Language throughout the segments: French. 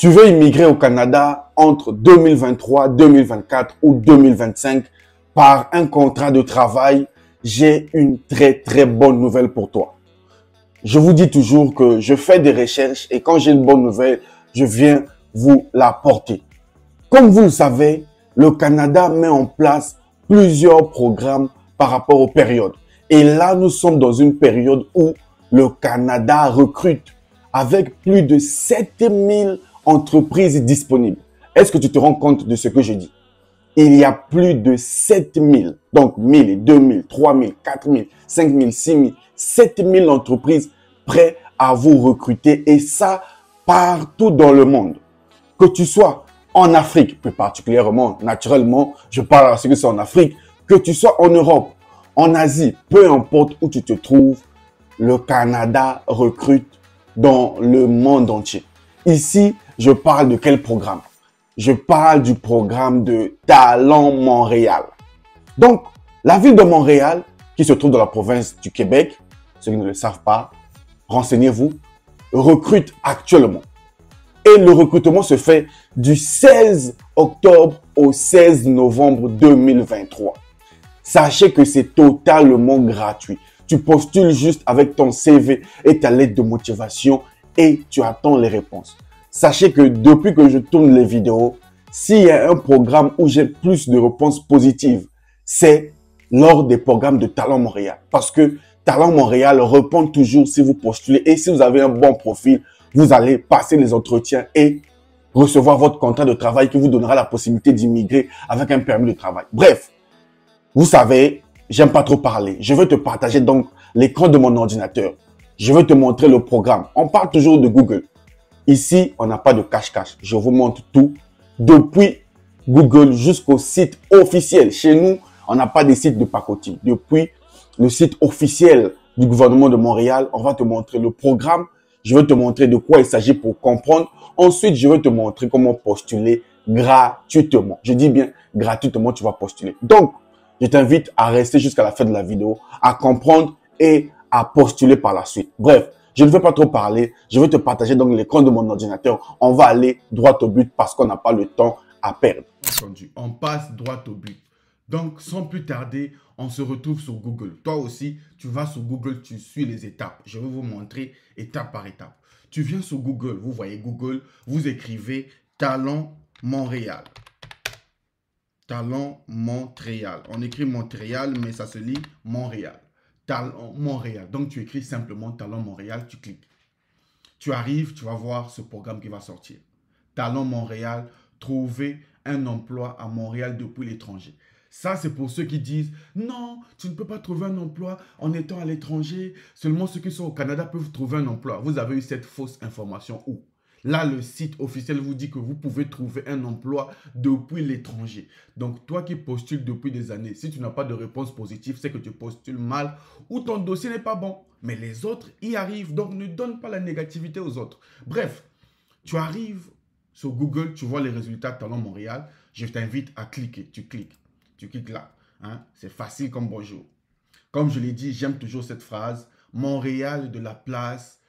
Tu veux immigrer au Canada entre 2023, 2024 ou 2025 par un contrat de travail, j'ai une très très bonne nouvelle pour toi. Je vous dis toujours que je fais des recherches et quand j'ai une bonne nouvelle, je viens vous la porter. Comme vous le savez, le Canada met en place plusieurs programmes par rapport aux périodes. Et là, nous sommes dans une période où le Canada recrute avec plus de 7000 entreprises disponibles. Est-ce que tu te rends compte de ce que je dis? Il y a plus de 7000, donc 1000, 2000, 3000, 4000, 5000, 6000, 7000 entreprises prêtes à vous recruter et ça partout dans le monde. Que tu sois en Afrique, plus particulièrement, naturellement, je parle à ce que c'est en Afrique, que tu sois en Europe, en Asie, peu importe où tu te trouves, le Canada recrute dans le monde entier. Ici, je parle de quel programme? Je parle du programme de Talent Montréal. Donc, la ville de Montréal, qui se trouve dans la province du Québec, ceux qui ne le savent pas, renseignez-vous, recrute actuellement. Et le recrutement se fait du 16 octobre au 16 novembre 2023. Sachez que c'est totalement gratuit. Tu postules juste avec ton CV et ta lettre de motivation et tu attends les réponses sachez que depuis que je tourne les vidéos, s'il y a un programme où j'ai plus de réponses positives, c'est lors des programmes de Talent Montréal. Parce que Talent Montréal répond toujours si vous postulez et si vous avez un bon profil, vous allez passer les entretiens et recevoir votre contrat de travail qui vous donnera la possibilité d'immigrer avec un permis de travail. Bref, vous savez, j'aime pas trop parler. Je veux te partager donc l'écran de mon ordinateur. Je veux te montrer le programme. On parle toujours de Google. Ici, on n'a pas de cache-cache. Je vous montre tout. Depuis Google jusqu'au site officiel. Chez nous, on n'a pas de site de pacotille. Depuis le site officiel du gouvernement de Montréal, on va te montrer le programme. Je vais te montrer de quoi il s'agit pour comprendre. Ensuite, je vais te montrer comment postuler gratuitement. Je dis bien gratuitement, tu vas postuler. Donc, je t'invite à rester jusqu'à la fin de la vidéo, à comprendre et à postuler par la suite. Bref, je ne veux pas trop parler. Je vais te partager donc l'écran de mon ordinateur. On va aller droit au but parce qu'on n'a pas le temps à perdre. On passe droit au but. Donc, sans plus tarder, on se retrouve sur Google. Toi aussi, tu vas sur Google, tu suis les étapes. Je vais vous montrer étape par étape. Tu viens sur Google, vous voyez Google, vous écrivez Talent Montréal. Talent Montréal. On écrit Montréal, mais ça se lit Montréal. Talent Montréal. Donc, tu écris simplement Talent Montréal, tu cliques. Tu arrives, tu vas voir ce programme qui va sortir. Talent Montréal, trouver un emploi à Montréal depuis l'étranger. Ça, c'est pour ceux qui disent non, tu ne peux pas trouver un emploi en étant à l'étranger. Seulement ceux qui sont au Canada peuvent trouver un emploi. Vous avez eu cette fausse information où Là, le site officiel vous dit que vous pouvez trouver un emploi depuis l'étranger. Donc, toi qui postules depuis des années, si tu n'as pas de réponse positive, c'est que tu postules mal ou ton dossier n'est pas bon. Mais les autres y arrivent, donc ne donne pas la négativité aux autres. Bref, tu arrives sur Google, tu vois les résultats Talent Montréal. Je t'invite à cliquer. Tu cliques. Tu cliques là. Hein? C'est facile comme bonjour. Comme je l'ai dit, j'aime toujours cette phrase. Montréal de la place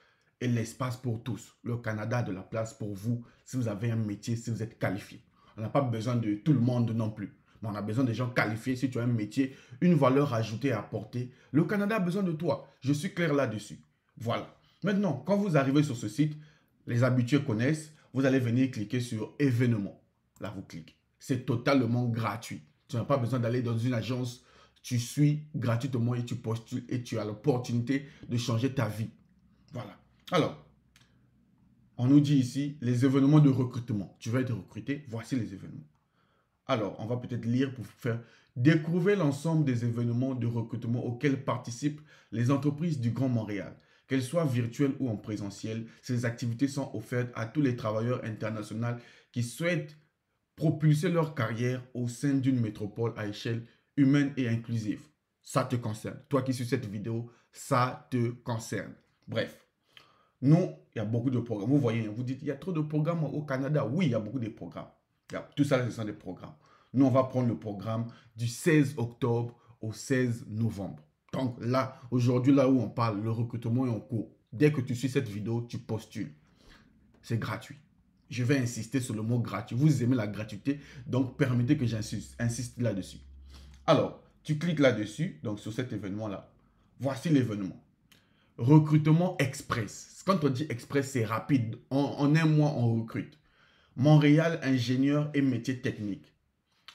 et l'espace pour tous. Le Canada a de la place pour vous si vous avez un métier, si vous êtes qualifié. On n'a pas besoin de tout le monde non plus. Mais on a besoin des gens qualifiés si tu as un métier, une valeur ajoutée à apporter. Le Canada a besoin de toi. Je suis clair là-dessus. Voilà. Maintenant, quand vous arrivez sur ce site, les habitués connaissent, vous allez venir cliquer sur événements. Là, vous cliquez. C'est totalement gratuit. Tu n'as pas besoin d'aller dans une agence. Tu suis gratuitement et tu postules et tu as l'opportunité de changer ta vie. Voilà. Alors, on nous dit ici les événements de recrutement. Tu vas être recruté, voici les événements. Alors, on va peut-être lire pour faire découvrir l'ensemble des événements de recrutement auxquels participent les entreprises du Grand Montréal. Qu'elles soient virtuelles ou en présentiel, ces activités sont offertes à tous les travailleurs internationaux qui souhaitent propulser leur carrière au sein d'une métropole à échelle humaine et inclusive. Ça te concerne. Toi qui suis cette vidéo, ça te concerne. Bref, nous, il y a beaucoup de programmes. Vous voyez, vous dites, il y a trop de programmes au Canada. Oui, il y a beaucoup de programmes. tout ça, ce sont des programmes. Nous, on va prendre le programme du 16 octobre au 16 novembre. Donc là, aujourd'hui, là où on parle, le recrutement est en cours. Dès que tu suis cette vidéo, tu postules. C'est gratuit. je vais insister sur le mot gratuit. Vous aimez la gratuité, donc permettez que j'insiste insiste là-dessus. Alors, tu cliques là-dessus, donc sur cet événement-là. Voici l'événement. Recrutement express. Quand on dit express, c'est rapide. En, un mois, on recrute. Montréal, ingénieur et métier technique.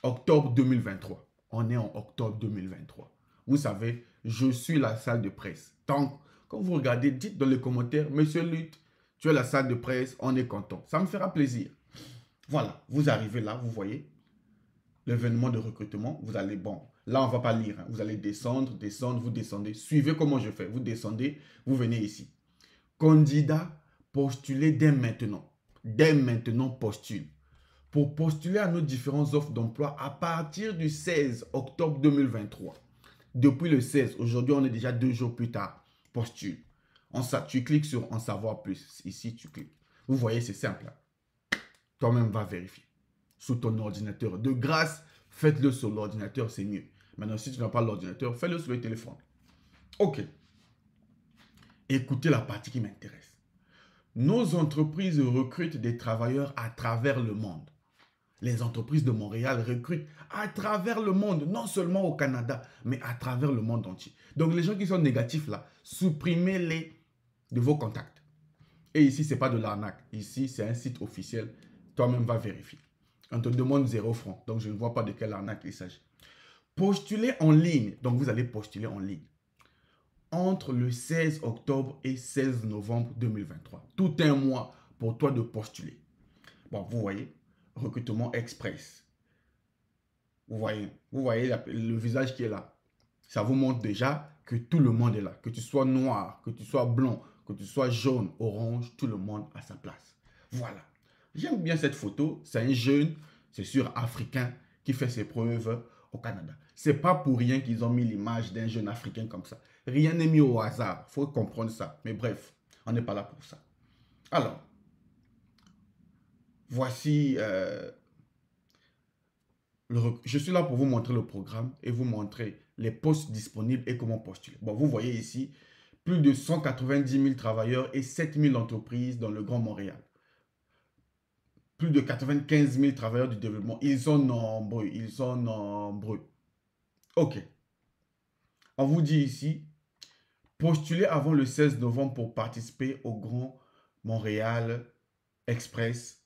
Octobre 2023. On est en octobre 2023. Vous savez, je suis la salle de presse. Donc, quand vous regardez, dites dans les commentaires, Monsieur Lutte, tu es la salle de presse, on est content. Ça me fera plaisir. Voilà, vous arrivez là, vous voyez l'événement de recrutement. Vous allez, bon, Là, on ne va pas lire. Hein. Vous allez descendre, descendre, vous descendez. Suivez comment je fais. Vous descendez, vous venez ici. Candidat, postulez dès maintenant. Dès maintenant, postule. Pour postuler à nos différentes offres d'emploi à partir du 16 octobre 2023. Depuis le 16, aujourd'hui, on est déjà deux jours plus tard. Postule. Tu cliques sur en savoir plus. Ici, tu cliques. Vous voyez, c'est simple. Hein. Toi-même, va vérifier. Sous ton ordinateur. De grâce, faites-le sur l'ordinateur, c'est mieux. Maintenant, si tu n'as pas l'ordinateur, fais-le sur le téléphone. OK. Écoutez la partie qui m'intéresse. Nos entreprises recrutent des travailleurs à travers le monde. Les entreprises de Montréal recrutent à travers le monde, non seulement au Canada, mais à travers le monde entier. Donc les gens qui sont négatifs là, supprimez-les de vos contacts. Et ici, ce n'est pas de l'arnaque. Ici, c'est un site officiel. Toi-même, va vérifier. On te demande zéro franc. Donc, je ne vois pas de quelle arnaque il s'agit. Postuler en ligne. Donc, vous allez postuler en ligne. Entre le 16 octobre et 16 novembre 2023. Tout un mois pour toi de postuler. Bon, vous voyez, recrutement express. Vous voyez, vous voyez le visage qui est là. Ça vous montre déjà que tout le monde est là. Que tu sois noir, que tu sois blanc, que tu sois jaune, orange, tout le monde a sa place. Voilà. J'aime bien cette photo. C'est un jeune, c'est sûr, africain qui fait ses preuves au Canada. C'est pas pour rien qu'ils ont mis l'image d'un jeune Africain comme ça. Rien n'est mis au hasard. faut comprendre ça. Mais bref, on n'est pas là pour ça. Alors, voici... Euh, je suis là pour vous montrer le programme et vous montrer les postes disponibles et comment postuler. Bon, vous voyez ici, plus de 190 000 travailleurs et 7 000 entreprises dans le Grand Montréal plus de 95 000 travailleurs du développement. Ils sont nombreux. Ils sont nombreux. OK. On vous dit ici, postulez avant le 16 novembre pour participer au Grand Montréal Express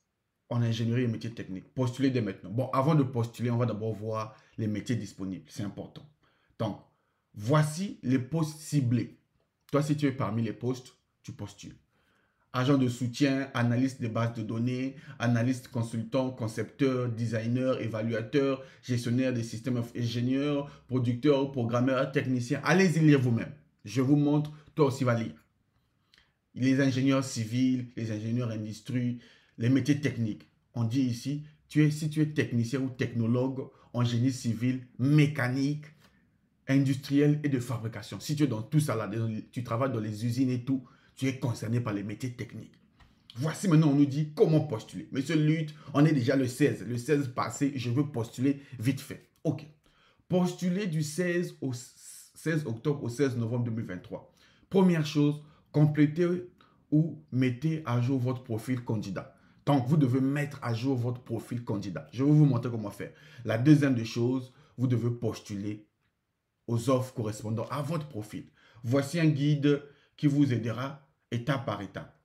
en ingénierie et métiers techniques. Postulez dès maintenant. Bon, avant de postuler, on va d'abord voir les métiers disponibles. C'est important. Donc, voici les postes ciblés. Toi, si tu es parmi les postes, tu postules agent de soutien, analyste de bases de données, analyste consultant, concepteur, designer, évaluateur, gestionnaire des systèmes ingénieur, producteur, programmeur, technicien. Allez-y lire vous-même. Je vous montre, toi aussi va lire. Les ingénieurs civils, les ingénieurs industrie, les métiers techniques. On dit ici, tu es, si tu es technicien ou technologue en génie civil, mécanique, industriel et de fabrication. Si tu es dans tout ça là, tu travailles dans les usines et tout, tu es concerné par les métiers techniques. Voici maintenant, on nous dit comment postuler. Monsieur Lutte, on est déjà le 16. Le 16 passé, je veux postuler vite fait. OK. Postuler du 16 au 16 octobre au 16 novembre 2023. Première chose, complétez ou mettez à jour votre profil candidat. Donc, vous devez mettre à jour votre profil candidat. Je vais vous montrer comment faire. La deuxième des choses, vous devez postuler aux offres correspondant à votre profil. Voici un guide qui vous aidera étape par étape.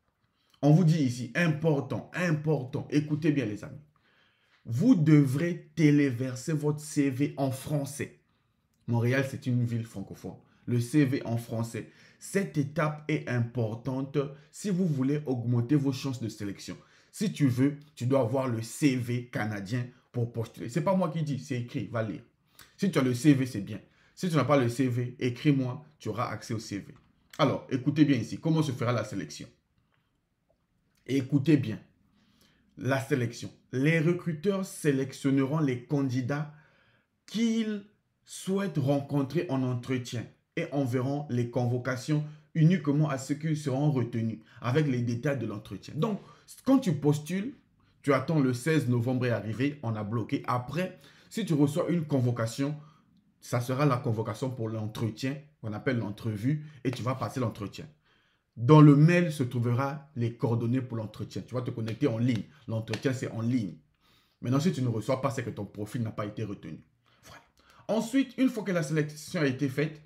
On vous dit ici, important, important, écoutez bien les amis. Vous devrez téléverser votre CV en français. Montréal, c'est une ville francophone. Le CV en français. Cette étape est importante si vous voulez augmenter vos chances de sélection. Si tu veux, tu dois avoir le CV canadien pour postuler. C'est pas moi qui dis, c'est écrit, va lire. Si tu as le CV, c'est bien. Si tu n'as pas le CV, écris-moi, tu auras accès au CV. Alors, écoutez bien ici, comment se fera la sélection? Écoutez bien, la sélection. Les recruteurs sélectionneront les candidats qu'ils souhaitent rencontrer en entretien et enverront les convocations uniquement à ceux qui seront retenus avec les détails de l'entretien. Donc, quand tu postules, tu attends le 16 novembre est arrivé, on a bloqué. Après, si tu reçois une convocation, ça sera la convocation pour l'entretien, qu'on appelle l'entrevue, et tu vas passer l'entretien. Dans le mail se trouvera les coordonnées pour l'entretien. Tu vas te connecter en ligne. L'entretien, c'est en ligne. Maintenant, si tu ne reçois pas, c'est que ton profil n'a pas été retenu. Voilà. Ensuite, une fois que la sélection a été faite,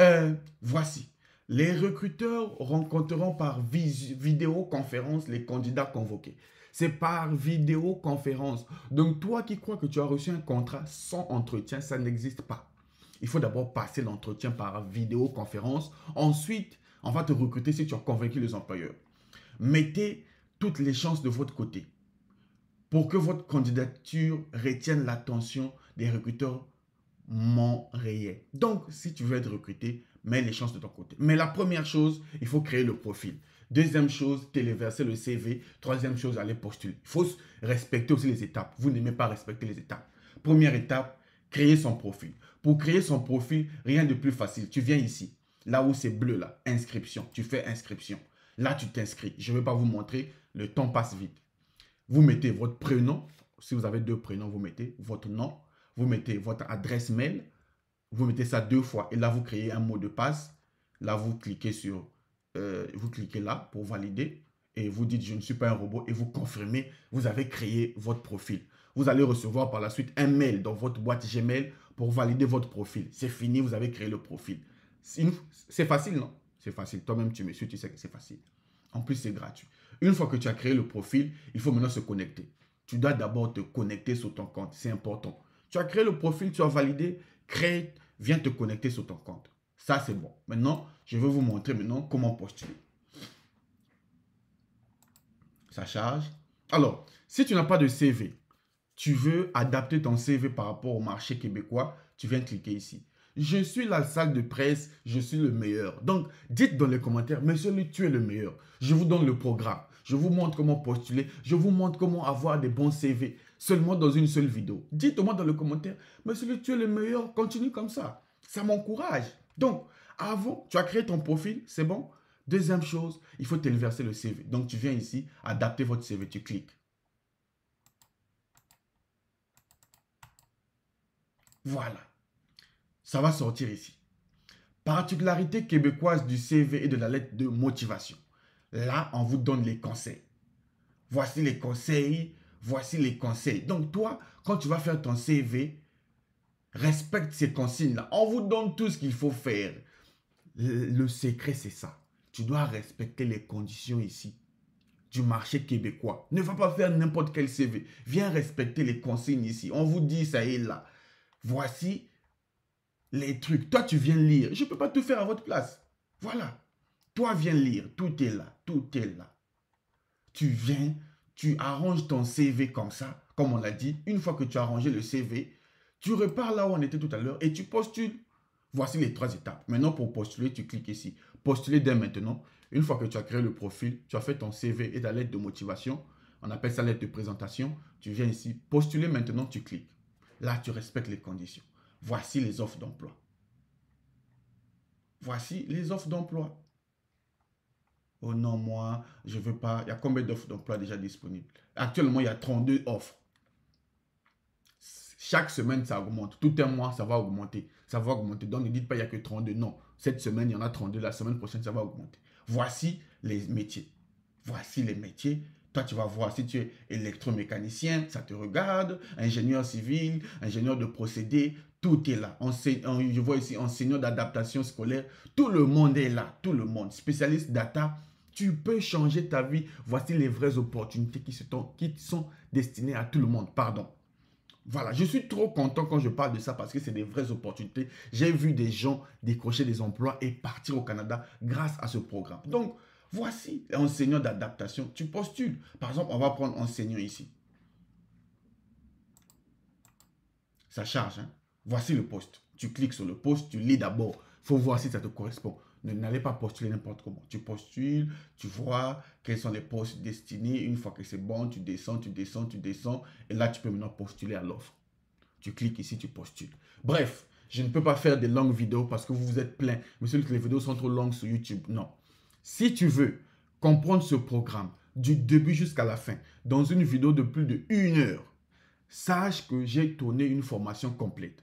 euh, voici. Les recruteurs rencontreront par vidéoconférence les candidats convoqués. C'est par vidéoconférence. Donc, toi qui crois que tu as reçu un contrat sans entretien, ça n'existe pas. Il faut d'abord passer l'entretien par vidéoconférence. Ensuite, on va te recruter si tu as convaincu les employeurs. Mettez toutes les chances de votre côté pour que votre candidature retienne l'attention des recruteurs montréalais. Donc, si tu veux être recruté, mets les chances de ton côté. Mais la première chose, il faut créer le profil. Deuxième chose, téléverser le CV. Troisième chose, aller postuler. Il faut respecter aussi les étapes. Vous n'aimez pas respecter les étapes. Première étape, créer son profil. Pour créer son profil, rien de plus facile. Tu viens ici, là où c'est bleu, là, inscription. Tu fais inscription. Là, tu t'inscris. Je ne vais pas vous montrer, le temps passe vite. Vous mettez votre prénom. Si vous avez deux prénoms, vous mettez votre nom. Vous mettez votre adresse mail. Vous mettez ça deux fois. Et là, vous créez un mot de passe. Là, vous cliquez sur, euh, vous cliquez là pour valider. Et vous dites, je ne suis pas un robot. Et vous confirmez, vous avez créé votre profil. Vous allez recevoir par la suite un mail dans votre boîte Gmail pour valider votre profil. C'est fini, vous avez créé le profil. C'est facile, non? C'est facile. Toi-même, tu me suis, tu sais que c'est facile. En plus, c'est gratuit. Une fois que tu as créé le profil, il faut maintenant se connecter. Tu dois d'abord te connecter sur ton compte. C'est important. Tu as créé le profil, tu as validé, crée, viens te connecter sur ton compte. Ça, c'est bon. Maintenant, je vais vous montrer maintenant comment postuler. Ça charge. Alors, si tu n'as pas de CV, tu veux adapter ton CV par rapport au marché québécois, tu viens cliquer ici. Je suis la salle de presse, je suis le meilleur. Donc, dites dans les commentaires, monsieur, tu es le meilleur. Je vous donne le programme. Je vous montre comment postuler. Je vous montre comment avoir des bons CV seulement dans une seule vidéo. Dites-moi dans les commentaires, monsieur, tu es le meilleur. Continue comme ça. Ça m'encourage. Donc, avant, tu as créé ton profil, c'est bon. Deuxième chose, il faut téléverser le CV. Donc, tu viens ici, adapter votre CV, tu cliques. Voilà. Ça va sortir ici. Particularité québécoise du CV et de la lettre de motivation. Là, on vous donne les conseils. Voici les conseils. Voici les conseils. Donc, toi, quand tu vas faire ton CV, respecte ces consignes-là. On vous donne tout ce qu'il faut faire. Le, secret, c'est ça. Tu dois respecter les conditions ici du marché québécois. Ne va pas faire n'importe quel CV. Viens respecter les consignes ici. On vous dit ça et là voici les trucs. Toi, tu viens lire. Je ne peux pas tout faire à votre place. Voilà. Toi, viens lire. Tout est là. Tout est là. Tu viens, tu arranges ton CV comme ça, comme on l'a dit. Une fois que tu as arrangé le CV, tu repars là où on était tout à l'heure et tu postules. Voici les trois étapes. Maintenant, pour postuler, tu cliques ici. Postuler dès maintenant. Une fois que tu as créé le profil, tu as fait ton CV et ta lettre de motivation. On appelle ça lettre de présentation. Tu viens ici. Postuler maintenant, tu cliques. Là, tu respectes les conditions. Voici les offres d'emploi. Voici les offres d'emploi. Oh non, moi, je ne veux pas. Il y a combien d'offres d'emploi déjà disponibles? Actuellement, il y a 32 offres. Chaque semaine, ça augmente. Tout un mois, ça va augmenter. Ça va augmenter. Donc, ne dites pas qu'il n'y a que 32. Non. Cette semaine, il y en a 32. La semaine prochaine, ça va augmenter. Voici les métiers. Voici les métiers toi, tu vas voir si tu es électromécanicien, ça te regarde, ingénieur civil, ingénieur de procédés, tout est là. je vois ici enseignant d'adaptation scolaire, tout le monde est là, tout le monde. Spécialiste data, tu peux changer ta vie. Voici les vraies opportunités qui sont destinées à tout le monde. Pardon. Voilà, je suis trop content quand je parle de ça parce que c'est des vraies opportunités. J'ai vu des gens décrocher des emplois et partir au Canada grâce à ce programme. Donc, Voici enseignant d'adaptation. Tu postules. Par exemple, on va prendre enseignant ici. Ça charge. Hein? Voici le poste. Tu cliques sur le poste, tu lis d'abord. Il faut voir si ça te correspond. N'allez pas postuler n'importe comment. Tu postules, tu vois quels sont les postes destinés. Une fois que c'est bon, tu descends, tu descends, tu descends. Et là, tu peux maintenant postuler à l'offre. Tu cliques ici, tu postules. Bref, je ne peux pas faire des longues vidéos parce que vous vous êtes plein. Monsieur, les vidéos sont trop longues sur YouTube. Non. Si tu veux comprendre ce programme du début jusqu'à la fin, dans une vidéo de plus de une heure, sache que j'ai tourné une formation complète.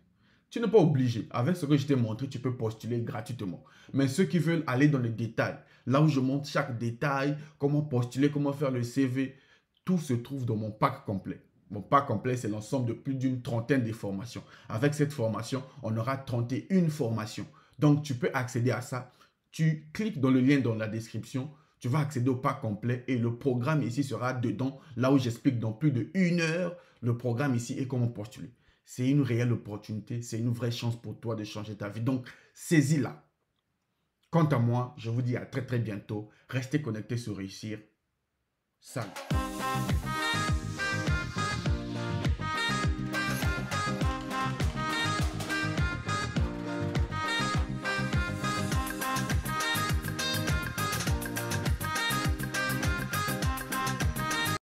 Tu n'es pas obligé. Avec ce que je t'ai montré, tu peux postuler gratuitement. Mais ceux qui veulent aller dans les détails, là où je montre chaque détail, comment postuler, comment faire le CV, tout se trouve dans mon pack complet. Mon pack complet, c'est l'ensemble de plus d'une trentaine de formations. Avec cette formation, on aura 31 formations. Donc, tu peux accéder à ça. Tu cliques dans le lien dans la description. Tu vas accéder au pack complet et le programme ici sera dedans, là où j'explique dans plus de une heure le programme ici et comment postuler. C'est une réelle opportunité, c'est une vraie chance pour toi de changer ta vie. Donc, saisis-la. Quant à moi, je vous dis à très très bientôt. Restez connectés sur Réussir. Salut.